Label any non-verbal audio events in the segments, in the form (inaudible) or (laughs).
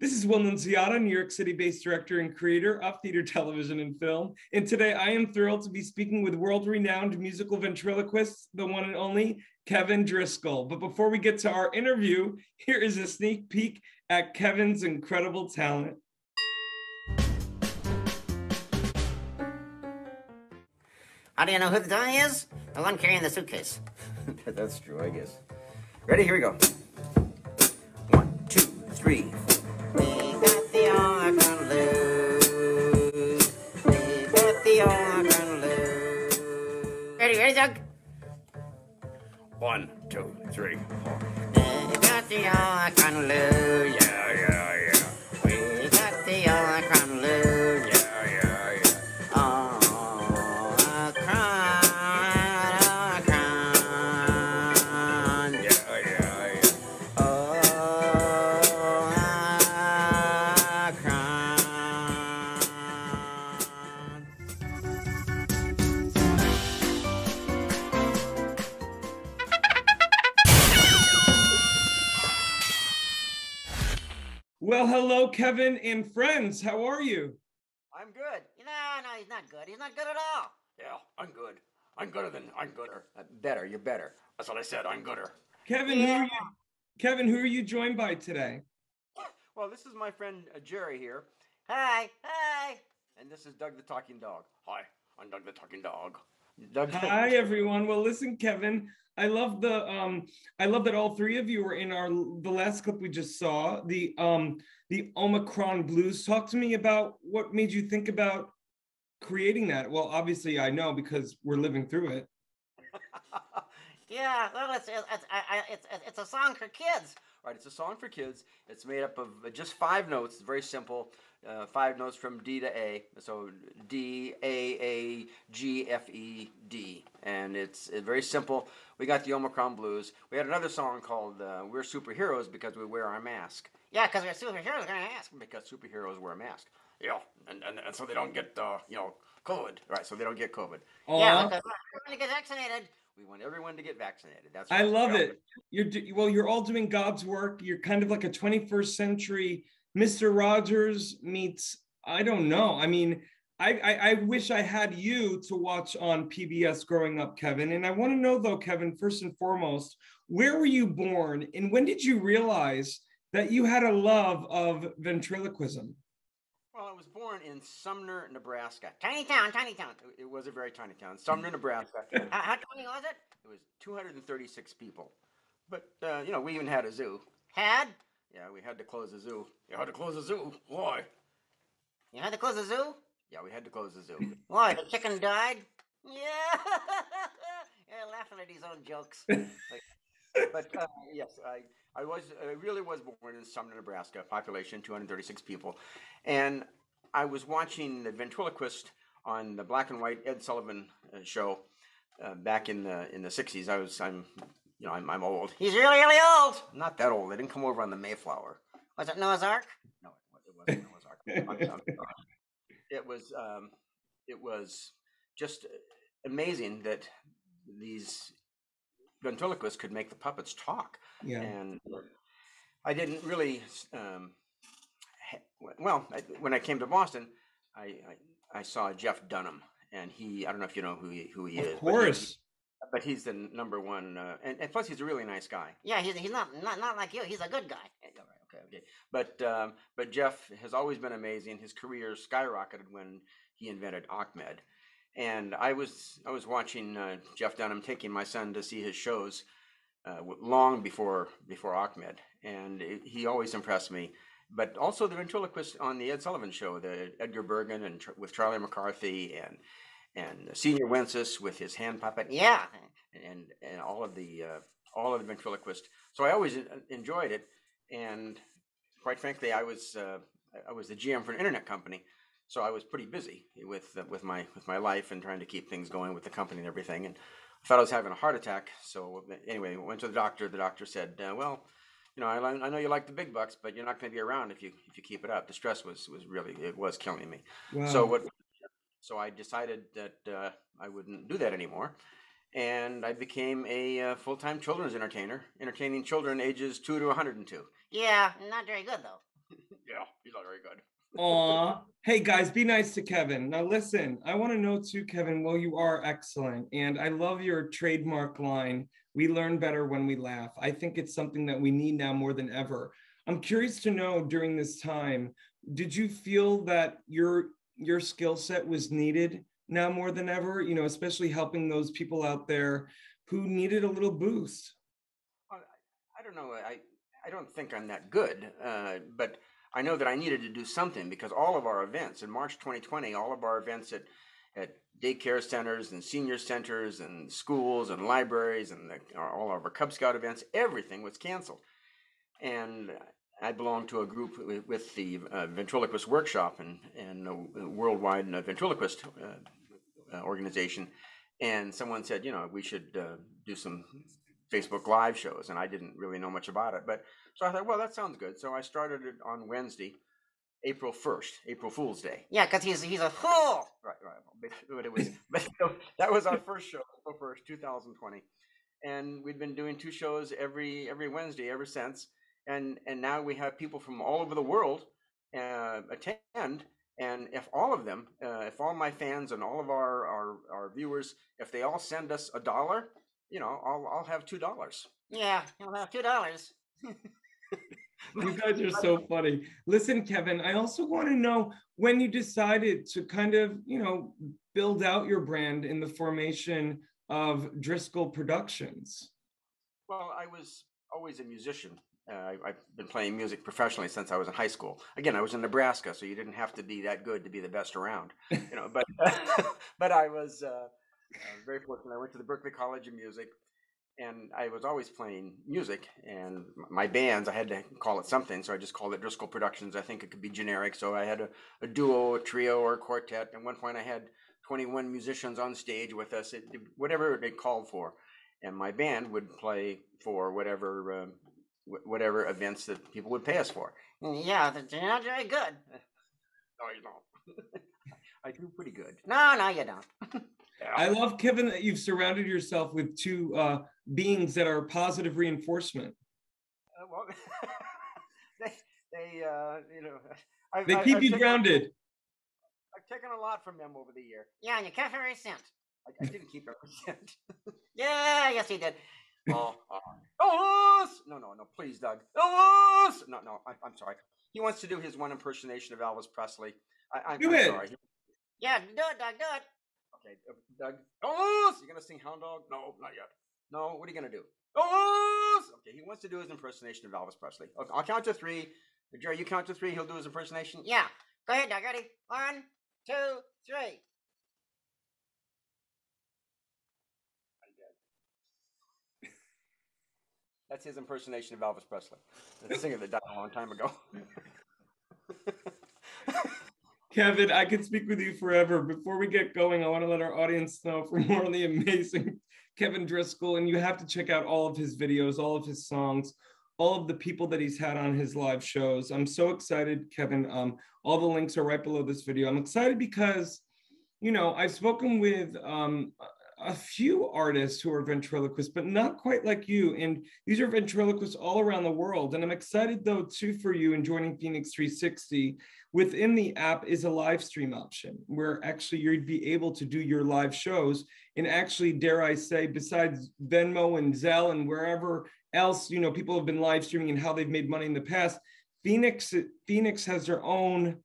This is Will Nunziata, New York City based director and creator of theater, television, and film. And today I am thrilled to be speaking with world renowned musical ventriloquist, the one and only Kevin Driscoll. But before we get to our interview, here is a sneak peek at Kevin's incredible talent. How do you know who the dummy is? The one carrying the suitcase. (laughs) That's true, I guess. Ready? Here we go. One, two, three, Well, hello, Kevin and friends. How are you? I'm good. No, no, he's not good. He's not good at all. Yeah, I'm good. I'm gooder than I'm gooder. Uh, better, you're better. That's what I said. I'm gooder. Kevin, who are you? Kevin, who are you joined by today? Well, this is my friend uh, Jerry here, Hi, hi. and this is Doug the Talking Dog. Hi, I'm Doug the Talking Dog. Hi everyone. Well, listen, Kevin. I love the um I love that all three of you were in our the last clip we just saw, the um the Omicron blues. Talk to me about what made you think about creating that. Well, obviously I know because we're living through it. (laughs) Yeah, well, it's it's I, I, it's it's a song for kids. Right, it's a song for kids. It's made up of uh, just five notes. It's very simple. Uh, five notes from D to A. So D, A, A, G, F, E, D. And it's uh, very simple. We got the Omicron Blues. We had another song called uh, We're Superheroes because we wear our mask. Yeah, because we're superheroes. Gonna ask. Because superheroes wear a mask. Yeah, and, and, and so they don't get, uh, you know, COVID. Right, so they don't get COVID. Yeah, Aw, because we're gonna get vaccinated. We want everyone to get vaccinated. That's I love it. You're do- well, you're all doing God's work. You're kind of like a 21st century Mr. Rogers meets I don't know. I mean, I, I, I wish I had you to watch on PBS growing up, Kevin. And I want to know though, Kevin, first and foremost, where were you born and when did you realize that you had a love of ventriloquism? Well, I was born in Sumner, Nebraska. Tiny town, tiny town. It was a very tiny town, Sumner, Nebraska. (laughs) How, how tiny was it? It was 236 people. But, uh, you know, we even had a zoo. Had Yeah, we had to close the zoo. You had to close the zoo. Why? you had to close the zoo? Yeah, we had to close the zoo. Why? The chicken died? (laughs) Yeah. (laughs) You're laughing at his own jokes. But uh, yes, I, I was I really was born in Sumner, Nebraska. Population 236 people, and I was watching the ventriloquist on the black and white Ed Sullivan uh, show uh, back in the in the 60s. I was I'm you know I'm I'm old. He's really, really old. Not that old. I didn't come over on the Mayflower. Was it Noah's Ark? No, it wasn't Noah's Ark. It was um, it was just amazing that these ventriloquists could make the puppets talk. Yeah. And I didn't really um, well I, when I came to Boston, I, I I saw Jeff Dunham, and he I don't know if you know who he who he is. Of but he- course. but he's the number one, uh, and, and plus he's a really nice guy. Yeah, he's, he's not, not not like you. He's a good guy. Yeah, yeah, right, okay, okay. But um, but Jeff has always been amazing. His career skyrocketed when he invented Ahmed, and I was I was watching uh, Jeff Dunham taking my son to see his shows uh, long before before Ahmed, and it, he always impressed me. But also the ventriloquist on the Ed Sullivan Show, the Edgar Bergen and with Charlie McCarthy and and Señor Wences with his hand puppet Yeah. and and all of the uh, all of the ventriloquist. So I always enjoyed it, and quite frankly, I was uh, I was the GM for an internet company, so I was pretty busy with uh, with my with my life and trying to keep things going with the company and everything. And I thought I was having a heart attack. So anyway, went to the doctor. The doctor said, uh, "Well, you know, I, I know you like the big bucks, but you're not going to be around if you if you keep it up. The stress was was really it was killing me." Wow. So what? So I decided that uh, I wouldn't do that anymore, and I became a uh, full-time children's entertainer, entertaining children ages two to 102. Yeah, not very good though. (laughs) Yeah, he's not very good. Aw. Hey guys, be nice to Kevin. Now listen, I want to know too, Kevin, well, you are excellent. And I love your trademark line. We learn better when we laugh. I think it's something that we need now more than ever. I'm curious to know during this time, did you feel that your your skill set was needed now more than ever? You know, especially helping those people out there who needed a little boost. Well, I, don't know. I I don't think I'm that good, uh, but I know that I needed to do something because all of our events in March 2020, all of our events at at daycare centers and senior centers and schools and libraries and the, all of our Cub Scout events, everything was canceled. And I belong to a group with, the uh, ventriloquist workshop and and a worldwide uh, ventriloquist uh, uh, organization. And someone said, you know, we should uh, do some Facebook live shows, and I didn't really know much about it, but so I thought, well, that sounds good. So I started it on Wednesday, April first, April Fool's Day. Yeah, because he's he's a fool. Right, right. But, it was (laughs) but that was our first show, April first, two thousand twenty, and we've been doing two shows every every Wednesday ever since. And and now we have people from all over the world uh, attend. And if all of them, uh, if all my fans and all of our, our our viewers, if they all send us a dollar, you know, I'll I'll have two dollars. Yeah, I'll have two dollars. (laughs) You guys are so funny. Listen, Kevin, I also want to know when you decided to kind of, you know, build out your brand in the formation of Driscoll Productions. Well, I was always a musician. Uh, I, I've been playing music professionally since I was in high school. Again, I was in Nebraska, so you didn't have to be that good to be the best around, you know. But (laughs) but I was uh, uh, very fortunate. I went to the Berklee College of Music, and I was always playing music. And my bands, I had to call it something, so I just called it Driscoll Productions. I think it could be generic. So I had a, a duo, a trio, or a quartet. At one point, I had 21 musicians on stage with us, it, whatever they called for and my band would play for whatever um, wh- whatever events that people would pay us for. Yeah, th- you're not very good. (laughs) No, you don't. (laughs) I do pretty good. No, no, you don't. (laughs) I love, Kevin, that you've surrounded yourself with two uh, beings that are positive reinforcement. Uh, well, (laughs) they they uh, you know (laughs) I've, They I- keep I've you taken- grounded. I've taken a lot from them over the year. Yeah, and you kept every cent. I, I didn't keep every cent. (laughs) Yeah, yes, he did. oh, uh, Elvis! No, no, no, please, Doug. Elvis! No, no, I, I'm sorry. He wants to do his one impersonation of Elvis Presley. I, I'm, Do I'm it. sorry. Yeah, do it, Doug, do it. Okay, uh, Doug. Elvis! You gonna sing Hound Dog? No, not yet. No, what are you gonna do? Elvis! Okay, he wants to do his impersonation of Elvis Presley. Okay, I'll count to three. Jerry, you count to three. He'll do his impersonation. Yeah, go ahead, Doug. Ready? One, two, three. (laughs) That's his impersonation of Elvis Presley, the singer that died a long time ago. (laughs) Kevin, I could speak with you forever. Before we get going, I want to let our audience know for more on the amazing Kevin Driscoll. And you have to check out all of his videos, all of his songs, all of the people that he's had on his live shows. I'm so excited, Kevin. Um, all the links are right below this video. I'm excited because, you know, I've spoken with um, a few artists who are ventriloquists, but not quite like you. And these are ventriloquists all around the world. And I'm excited, though, too, for you in joining FENIX 360 within the app is a live stream option where actually you'd be able to do your live shows and actually dare i say besides venmo and zelle and wherever else you know people have been live streaming and how they've made money in the past FENIX FENIX has their own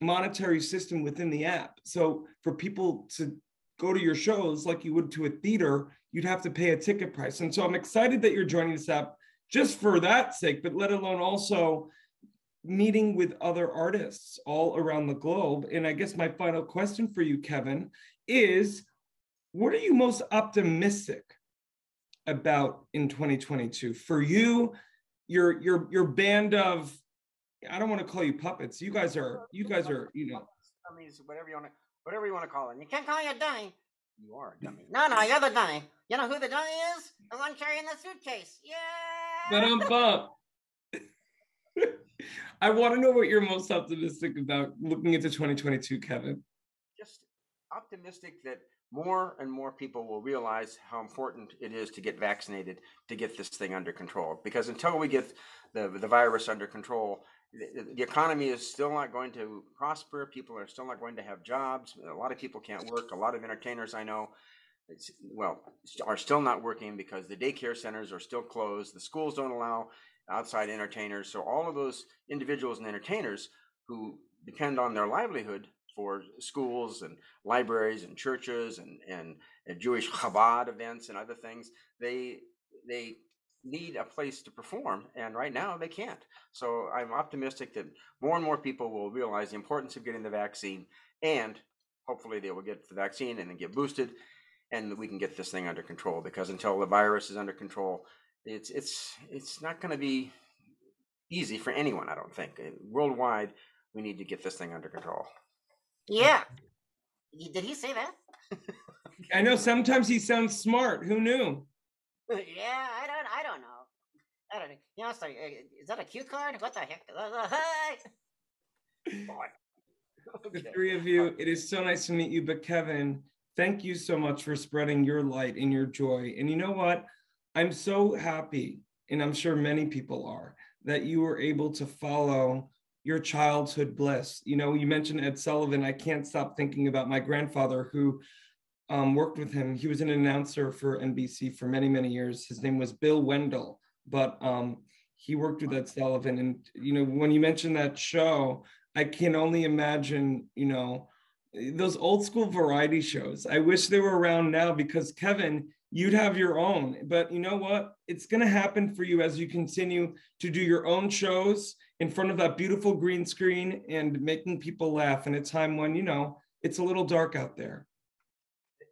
monetary system within the app so for people to go to your shows like you would to a theater you'd have to pay a ticket price and so i'm excited that you're joining this app just for that sake but let alone also meeting with other artists all around the globe. And I guess my final question for you, Kevin, is what are you most optimistic about in 2022 for you, your your your band of I don't want to call you puppets. You guys are you guys are, you know, whatever you want to, whatever you want to call it. You can't call you a dummy. You are a dummy. (laughs) No, no, you're the dummy. You know who the dummy is? The one carrying the suitcase. Yeah. but I'm bump. (laughs) I want to know what you're most optimistic about looking into 2022, Kevin. Just optimistic that more and more people will realize how important it is to get vaccinated to get this thing under control. Because until we get the the virus under control, the, economy is still not going to prosper. People are still not going to have jobs. A lot of people can't work. A lot of entertainers I know, well, are still not working because the daycare centers are still closed. The schools don't allow outside entertainers. So all of those individuals and entertainers who depend on their livelihood for schools and libraries and churches and, and, and Jewish Chabad events and other things, they they need a place to perform and right now they can't so i'm optimistic that more and more people will realize the importance of getting the vaccine and hopefully they will get the vaccine and then get boosted and we can get this thing under control because until the virus is under control it's it's it's not going to be easy for anyone i don't think worldwide we need to get this thing under control Yeah. Did he say that? I know sometimes he sounds smart. Who knew? (laughs) yeah, I don't. I don't know. I don't know. You know, so, uh, is that a cue card? What the heck? (laughs) (laughs) The three of you, it is so nice to meet you. But Kevin, thank you so much for spreading your light and your joy. And you know what? I'm so happy, and I'm sure many people are, that you were able to follow your childhood bliss. You know, you mentioned Ed Sullivan. I can't stop thinking about my grandfather who um, worked with him. He was an announcer for NBC for many, many years. His name was Bill Wendell, but um, he worked with Ed Sullivan. And, you know, when you mentioned that show, I can only imagine, you know, those old school variety shows. I wish they were around now because Kevin, you'd have your own. But you know what? It's going to happen for you as you continue to do your own shows in front of that beautiful green screen and making people laugh in a time when, you know, it's a little dark out there.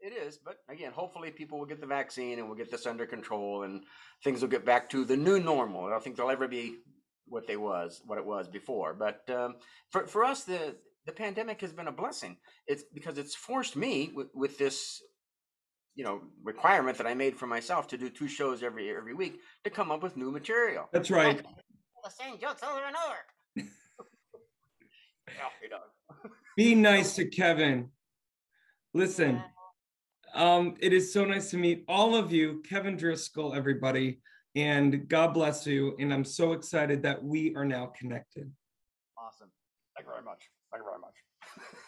It is, but again, hopefully people will get the vaccine and we'll get this under control and things will get back to the new normal. I don't think they'll ever be what they was, what it was before. But um, for for us, the the pandemic has been a blessing. It's because it's forced me with, with this, you know, requirement that I made for myself to do two shows every every week to come up with new material. That's right. The same jokes over and over. (laughs) Yeah. Be (laughs) nice to Kevin. Listen, Yeah. Um, it is so nice to meet all of you, Kevin Driscoll, everybody, and God bless you. And I'm so excited that we are now connected. Awesome. Thank you very much. Thank you very much. (laughs)